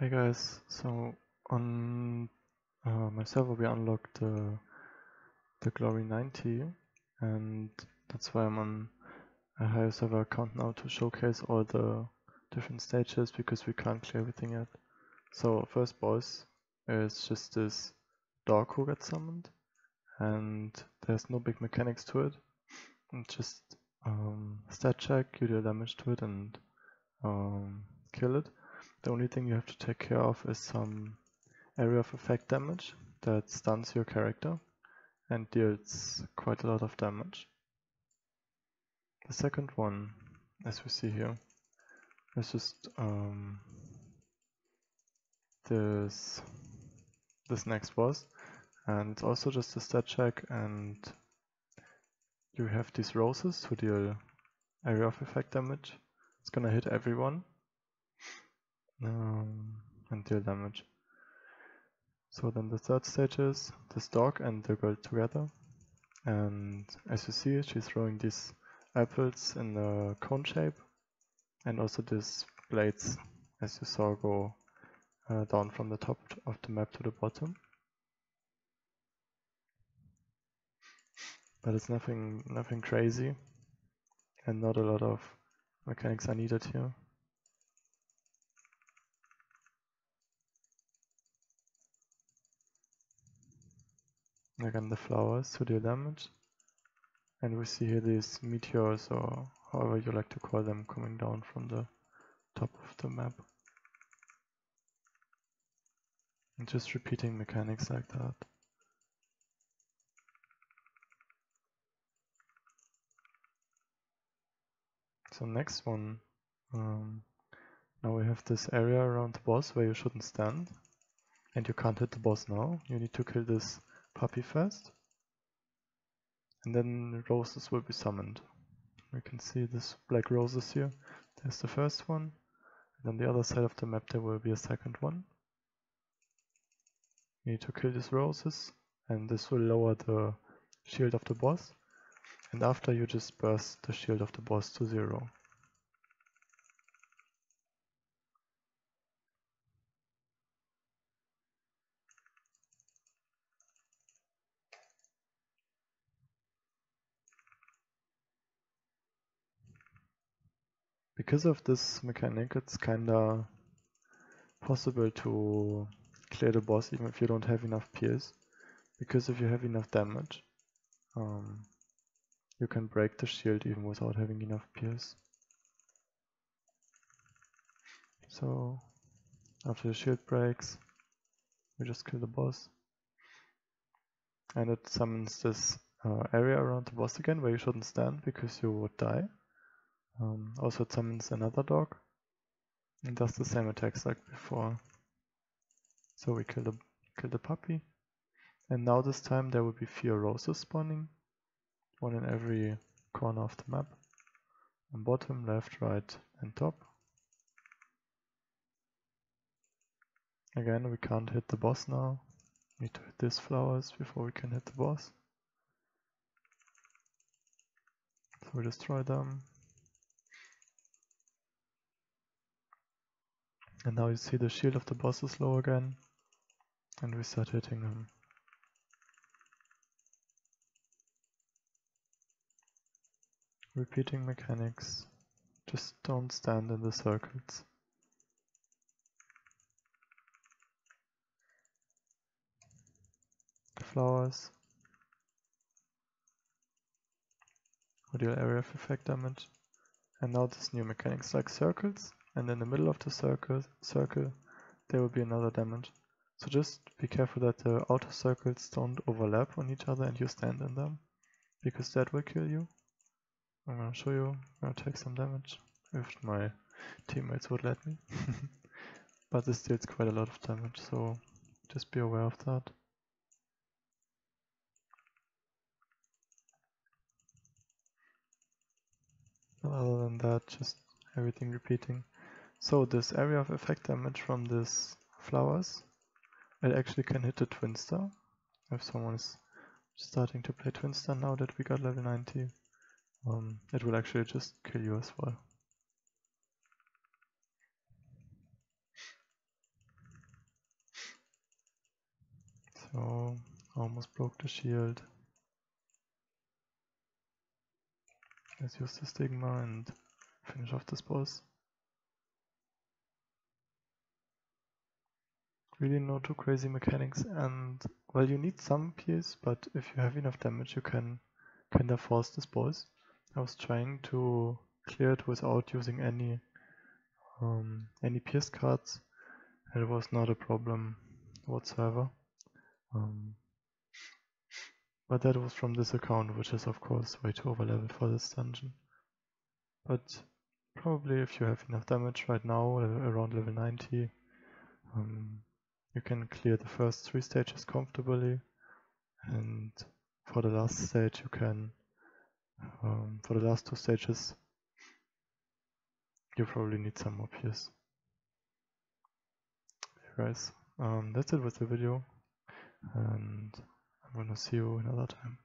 Hey guys, so on uh, my server we unlocked the, the Glory 90 and that's why I'm on a higher server account now to showcase all the different stages because we can't clear everything yet. So first boss is just this dog who gets summoned and there's no big mechanics to it. And just um, stat check, you deal damage to it and um, kill it. The only thing you have to take care of is some area of effect damage that stuns your character and deals quite a lot of damage. The second one, as we see here, is just um, this this next boss, and it's also just a stat check, and you have these roses to deal area of effect damage. It's gonna hit everyone, um, and deal damage. So then the third stage is this dog and the girl together. And as you see, she's throwing these apples in a cone shape. And also these blades, as you saw, go uh, down from the top of the map to the bottom. But it's nothing, nothing crazy. And not a lot of mechanics are needed here. Again the flowers to deal damage. And we see here these meteors or however you like to call them coming down from the top of the map. And just repeating mechanics like that. So next one, um, now we have this area around the boss where you shouldn't stand. And you can't hit the boss now, you need to kill this puppy first. And then roses will be summoned. We can see this black roses here. There's the first one. And on the other side of the map there will be a second one. You need to kill these roses and this will lower the shield of the boss. And after you just burst the shield of the boss to zero. Because of this mechanic, it's kinda possible to clear the boss even if you don't have enough PS. Because if you have enough damage, um, you can break the shield even without having enough PS. So, after the shield breaks, we just kill the boss. And it summons this uh, area around the boss again where you shouldn't stand because you would die. Um, also it summons another dog and does the same attacks like before. So we kill the, kill the puppy. And now this time there will be fear roses spawning. One in every corner of the map. On bottom, left, right and top. Again, we can't hit the boss now. We Need to hit these flowers before we can hit the boss. So we destroy them. And now you see the shield of the boss is low again. And we start hitting him. Repeating mechanics. Just don't stand in the circles. Flowers. Audio area of effect damage. And now this new mechanics like circles and in the middle of the circle, circle there will be another damage. So just be careful that the outer circles don't overlap on each other and you stand in them, because that will kill you. I'm gonna show you, I'm gonna take some damage, if my teammates would let me. but this deals quite a lot of damage, so just be aware of that. other than that, just everything repeating. So this area of effect damage from this flowers, it actually can hit the twin star. If someone is starting to play twin star now that we got level 90, um, it will actually just kill you as well. So almost broke the shield. Let's use the stigma and finish off this boss. Really no too crazy mechanics and well you need some PS but if you have enough damage you can kinda force this boss. I was trying to clear it without using any um, any PS cards and it was not a problem whatsoever. Um, but that was from this account, which is of course way too overleveled for this dungeon. But probably if you have enough damage right now, around level 90, um, you can clear the first three stages comfortably. And for the last stage you can, um, for the last two stages, you probably need some more. Hey guys, um, that's it with the video. And I'm gonna see you another time.